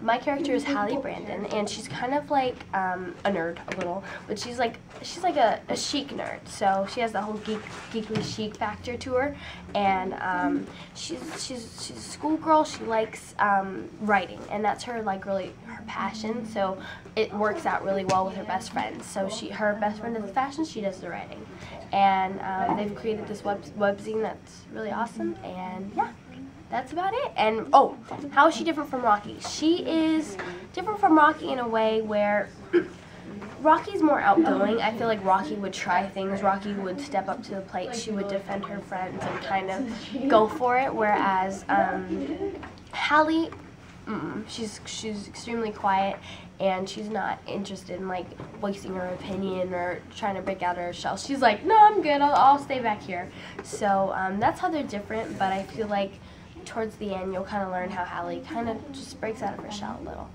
my character is Halley Brandon, and she's kind of like um, a nerd a little, but she's like she's like a, a chic nerd. So she has the whole geek geekly chic factor to her, and um, she's she's she's a schoolgirl. She likes um, writing, and that's her like really her passion. So it works out really well with her best friends. So she her best friend does the fashion, she does the writing, and um, they've created this web webzine that's really awesome. And yeah that's about it. And oh, how is she different from Rocky? She is different from Rocky in a way where Rocky's more outgoing. I feel like Rocky would try things. Rocky would step up to the plate. She would defend her friends and kind of go for it. Whereas um, Halley, mm, she's she's extremely quiet and she's not interested in like voicing her opinion or trying to break out her shell. She's like, no, I'm good. I'll, I'll stay back here. So um, that's how they're different. But I feel like towards the end, you'll kind of learn how Halley kind of just breaks out of her shell a little.